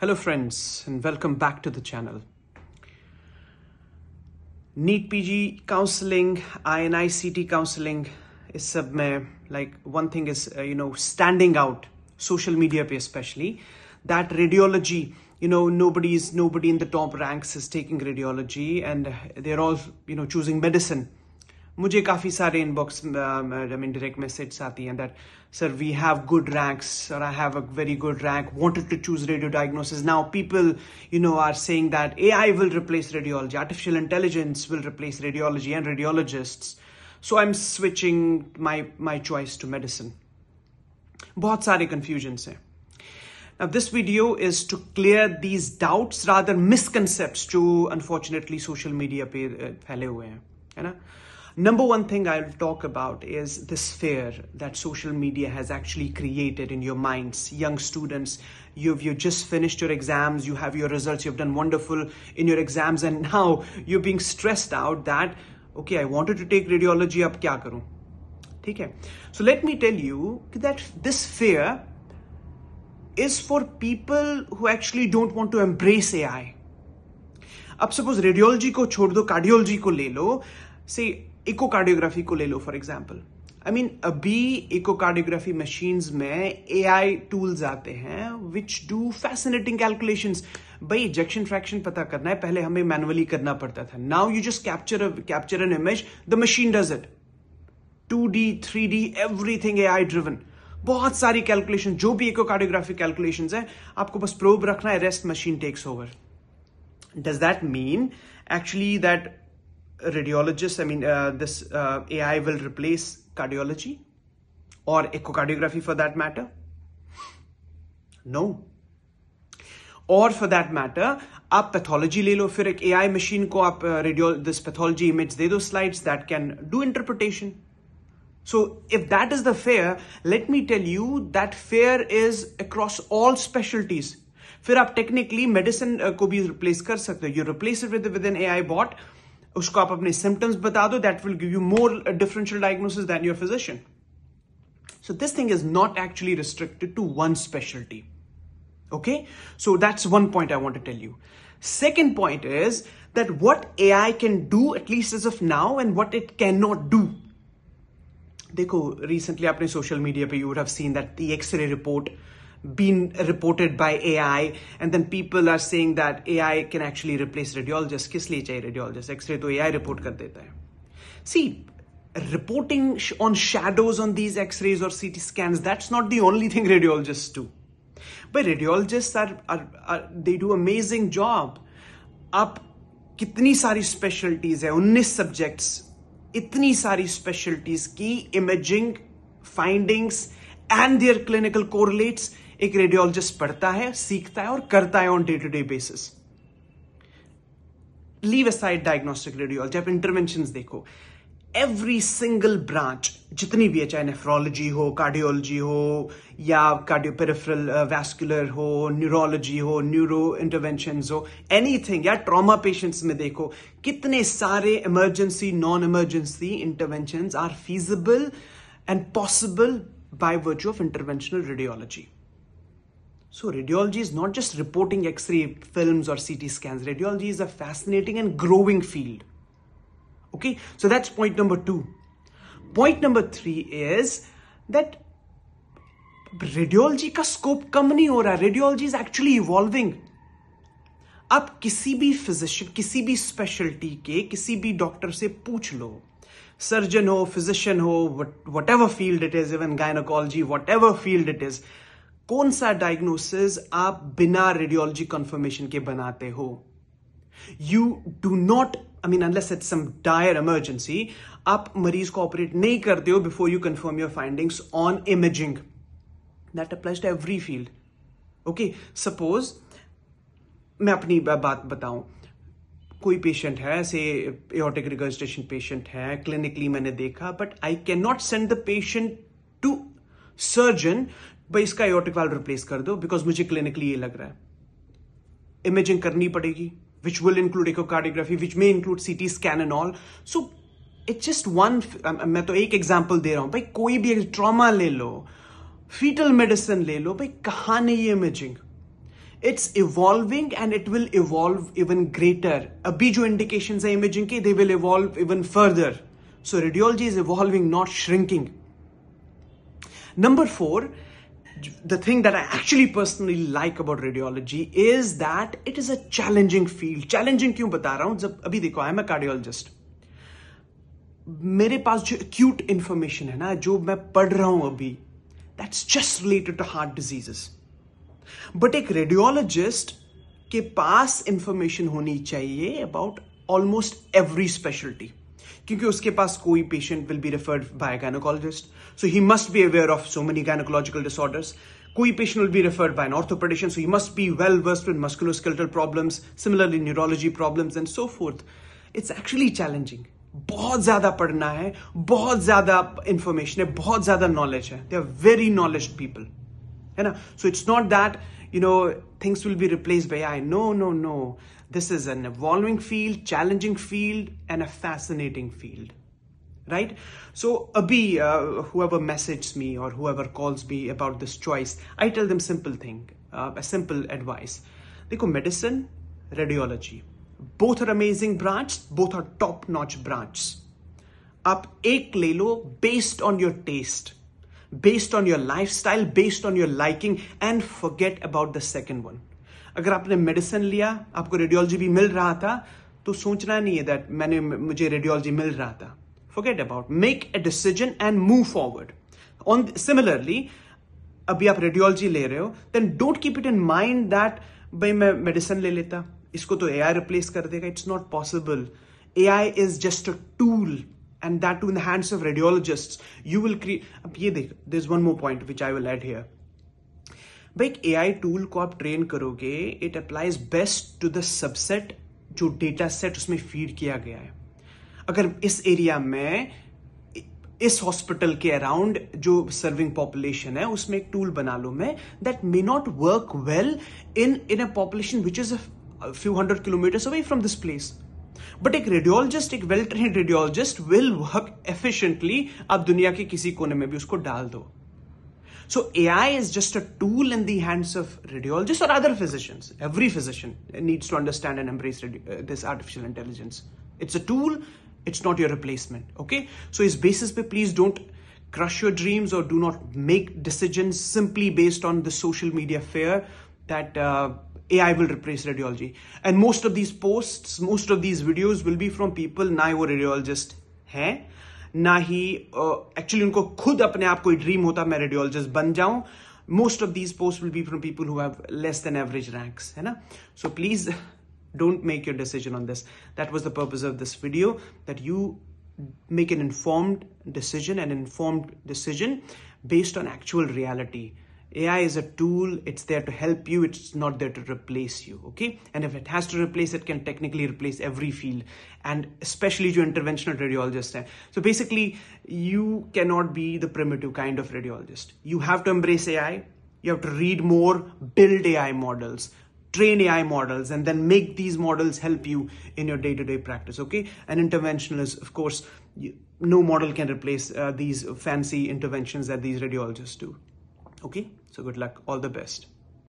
Hello friends and welcome back to the channel. NEET PG counseling, INI-CET counseling is sub like one thing is uh, you know standing out social media especially. That radiology you know nobody's nobody in the top ranks is taking radiology and they're all you know choosing medicine. मुझे काफ़ी सारे inbox I mean direct message आती हैं that sir we have good ranks और I have a very good rank wanted to choose radio diagnosis now people you know are saying that AI will replace radiology artificial intelligence will replace radiology and radiologists so I am switching my my choice to medicine बहुत सारे confusions हैं। Now, this video is to clear these doubts, rather misconceptions, जो unfortunately social media पे फैले हुए हैं, है ना? Number one thing I'll talk about is this fear that social media has actually created in your minds. Young students, you've you just finished your exams, you have your results, you've done wonderful in your exams, and now you're being stressed out that okay, I wanted to take radiology, ab kya karu? Okay. So let me tell you that this fear is for people who actually don't want to embrace AI. अब suppose radiology को छोड़ दो cardiology को ले लो से echocardiography को ले लो फॉर एग्ज़ाम्पल आई मीन अभी इकोकार्डियोग्राफी मशीन्स में ए आई टूल्स आते हैं विच डू फैसिनेटिंग कैलकुलेशन भाई इजेक्शन फ्रैक्शन पता करना है, पहले हमें मैनुअली करना पड़ता था. Now you just capture capture an image the machine does it two D three D everything A I driven बहुत सारी कैलकुलेशन जो भी इकोकार्डियोग्राफी कैलकुलेशन है, आपको बस प्रोब रखना है rest machine takes over does that mean actually that radiologists, I mean, uh, this uh, AI will replace cardiology or echocardiography for that matter? No. और फॉर दैट मैटर आप pathology ले लो फिर एक एआई मशीन को आप radio this pathology image दे दो slides that can do interpretation so if that is the fair late me tell you that fair is across all specialities फिर आप technically medicine को भी रिप्लेस कर सकते हो you replace it with with N AI bot उसको आप अपने सिम्टम्स बता दो that will give you more differential diagnosis than your physician So this thing is not actually restricted to one specialty. Okay, so that's one point I want to tell you. Second point is that what AI can do, at least as of now, and what it cannot do. देखो recently आपने social media पे you would have seen that the X-ray report been reported by AI, and then people are saying that AI can actually replace radiologists. किस लिए चाहिए radiologist? X-ray तो AI report कर देता है. See, reporting on shadows on these X-rays or CT scans, that's not the only thing radiologists do. But radiologists are, are, are they do amazing job. आप कितनी सारी specialties है 19 subjects इतनी सारी specialties की imaging findings and their clinical correlates एक radiologist पढ़ता है, सीखता है और करता है on day to day basis leave aside diagnostic radiology आप इंटरवेंशन देखो. एवरी सिंगल ब्रांच जितनी भी है, चाहे नेफ्रोलॉजी हो कार्डियोलॉजी हो, या कार्डियो पेरिफरल वैस्कुलर हो न्यूरोलॉजी हो न्यूरो इंटरवेंशन हो एनीथिंग या ट्रॉमा पेशेंट्स में देखो, कितने सारे emergency non emergency intervention are feasible and possible by virtue of interventional radiology So radiology is not just reporting X-ray films or CT scans. Radiology is a fascinating and growing field. Okay, so that's point number two. Point number three is that radiology का scope कम नहीं हो रहा radiology is actually evolving आप किसी भी physician किसी भी speciality के किसी भी डॉक्टर से पूछ लो सर्जन हो फिजिशियन हो what ever field it is even gynaecology what ever field it is कौन सा डायग्नोसिस आप बिना रेडियोलॉजी कंफर्मेशन के बनाते हो? You do not I mean unless it's some dire emergency आप मरीज़ को ऑपरेट नहीं करते हो before you confirm your findings on imaging that applies to every field okay suppose मैं अपनी बात बताऊँ। कोई पेशेंट है से एओटिक रिगर्स्टेशन पेशेंट है क्लिनिकली मैंने देखा but I can not send the patient to surgeon भाई इसका एयोटिक वाल रिप्लेस कर दो बिकॉज़ मुझे क्लिनिकली ये लग रहा है। इमेजिंग करनी पड़ेगी which will include echocardiography which may include C T scan and all so it's just one मैं तो एक एग्ज़ाम्पल दे रहा हूँ, भाई कोई भी ट्रामा ले लो फीटल मेडिसिन ले लो, भाई कहा नहीं है imaging it's evolving and it will evolve even greater अभी जो इंडिकेशन है इमेजिंग के they will evolve even further so radiology is evolving not shrinking number four the thing that I actually personally like about radiology is that it is a challenging field. Challenging क्यों बता रहा हूँ जब अभी देखो I am a cardiologist मेरे पास जो acute information है ना जो मैं पढ़ रहा हूँ अभी that's just related to heart diseases but एक रेडियोलॉजिस्ट के पास इंफॉर्मेशन होनी चाहिए अबाउट ऑलमोस्ट एवरी स्पेशलिटी क्योंकि उसके पास कोई patient will be referred by gynaecologist so he must be aware of so many gynaecological disorders कोई patient will be referred by an so he must be well versed with musculoskeletal problems similarly neurology problems and so forth it's actually challenging बहुत ज़्यादा पढ़ना है, बहुत ज़्यादा information है, बहुत ज़्यादा नॉलेज है. They are very knowledge people है ना? So it's not that you know things will be replaced by ai no no no this is an evolving field challenging field and a fascinating field right so abhi uh, whoever messages me or whoever calls me about this choice i tell them simple thing uh, a simple advice देखो medicine radiology both are amazing branch both are top notch branch आप एक ले लो based on your taste Based on your lifestyle, based on your liking, and forget about the second one. अगर आपने medicine लिया, आपको radiology भी मिल रहा था तो सोचना नहीं है दैट मैंने, मुझे रेडियोलॉजी मिल रहा था। Forget about make a decision and move forward on similarly अभी आप रेडियोलॉजी ले रहे हो then don't keep it in mind that भाई मैं मेडिसिन ले लेता, इसको तो एआई रिप्लेस कर देगा. It's not possible A I is just a tool and that too in the hands of radiologists. You will create there's one more point which i will add here. भाई एक I tool को आप train करोगे it applies best to the subset जो data set उसमें feed किया गया है। अगर इस एरिया में, इस हॉस्पिटल के अराउंड जो सर्विंग पॉपुलेशन है, उसमें एक टूल बना लो मैं that may not work well in in a population which is a few hundred kilometres away from this place but एक रेडियोलॉजिस्ट एक well train radiologist will work efficiently आप दुनिया के किसी कोने में भी उसको डाल दो So AI is just a tool in the hands of radiologists or other physicians. Every physician needs to understand and embrace uh, this artificial intelligence. It's a tool. It's not your replacement. Okay. So his basis pe please don't crush your dreams or do not make decisions simply based on the social media fear that uh, AI will replace radiology. And most of these posts, most of these videos will be from people ना वो radiologist हैं ना ही actually uh, उनको खुद अपने आप कोई dream होता मैं रेडियोलॉजिस्ट बन जाऊं most of these posts will be from people who have less than average ranks है ना so please don't make your decision on this that was the purpose of this video that you make an informed decision an informed decision based on actual reality AI is a tool, it's there to help you, it's not there to replace you, okay? And if it has to replace, it can technically replace every field, and especially your interventional radiologist. So basically, you cannot be the primitive kind of radiologist. You have to embrace AI, you have to read more, build AI models, train AI models, and then make these models help you in your day to day practice, okay? And interventional is, of course, no model can replace uh, these fancy interventions that these radiologists do. Okay, so good luck, all the best.